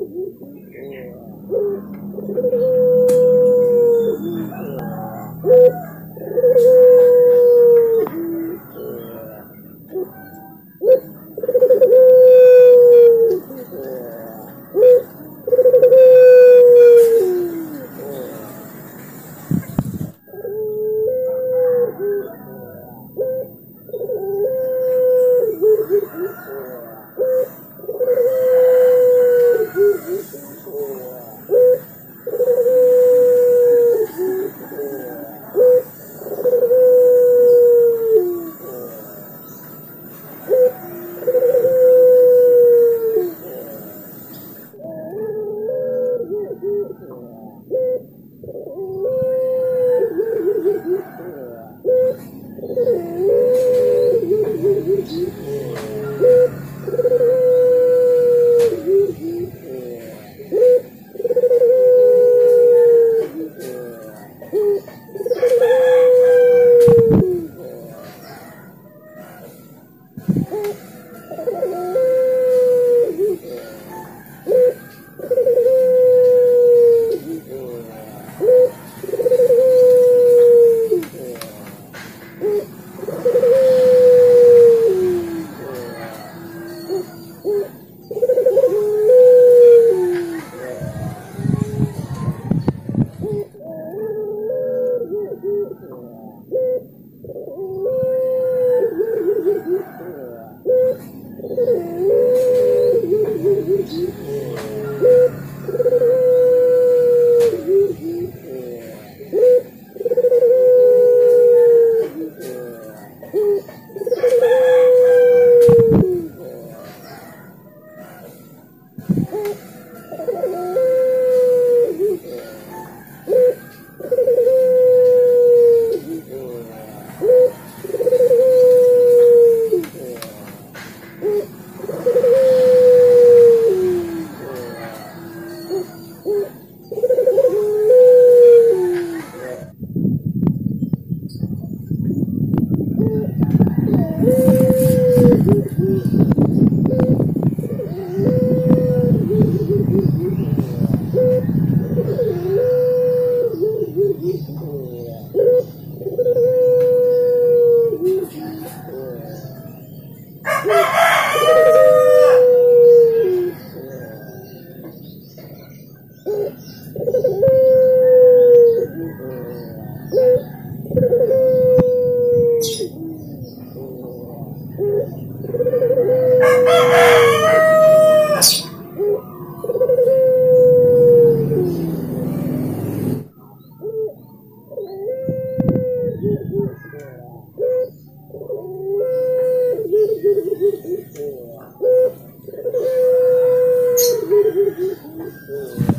Yeah. Yeah. Ooh.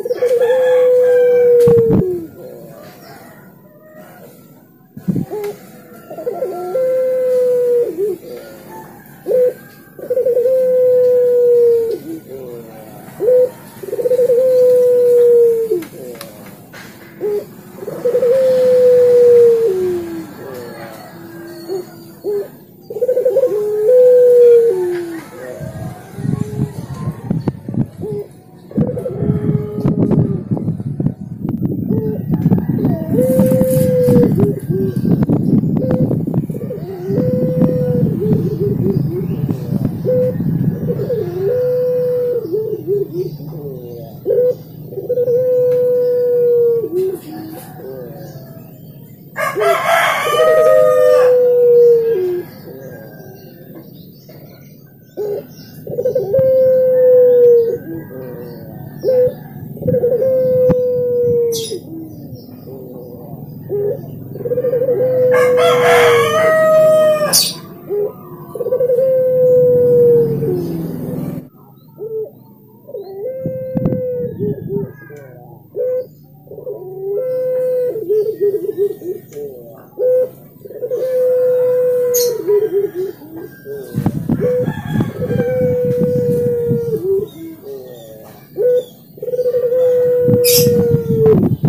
うん。